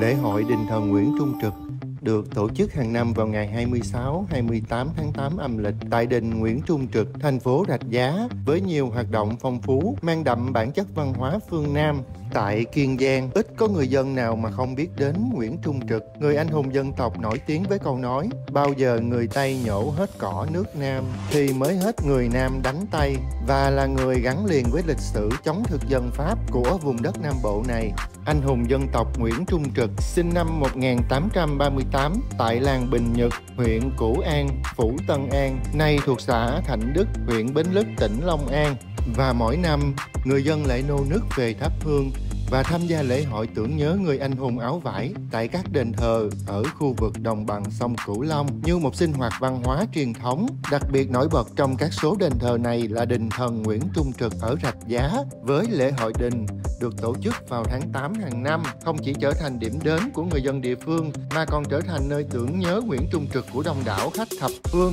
Lễ hội đình thần Nguyễn Trung Trực được tổ chức hàng năm vào ngày 26, 28 tháng 8 âm lịch tại đình Nguyễn Trung Trực, thành phố Rạch Giá với nhiều hoạt động phong phú, mang đậm bản chất văn hóa phương Nam. Tại Kiên Giang, ít có người dân nào mà không biết đến Nguyễn Trung Trực, người anh hùng dân tộc nổi tiếng với câu nói bao giờ người Tây nhổ hết cỏ nước Nam thì mới hết người Nam đánh Tây và là người gắn liền với lịch sử chống thực dân Pháp của vùng đất Nam Bộ này. Anh hùng dân tộc Nguyễn Trung Trực sinh năm 1838 tại làng Bình Nhật, huyện Củ An, Phủ Tân An, nay thuộc xã Thạnh Đức, huyện Bến Lức, tỉnh Long An. Và mỗi năm, người dân lại nô nức về thắp hương và tham gia lễ hội tưởng nhớ người anh hùng áo vải tại các đền thờ ở khu vực đồng bằng sông Cửu Long như một sinh hoạt văn hóa truyền thống. Đặc biệt nổi bật trong các số đền thờ này là đền thần Nguyễn Trung Trực ở Rạch Giá với lễ hội đình được tổ chức vào tháng 8 hàng năm, không chỉ trở thành điểm đến của người dân địa phương, mà còn trở thành nơi tưởng nhớ Nguyễn Trung Trực của đông đảo khách thập phương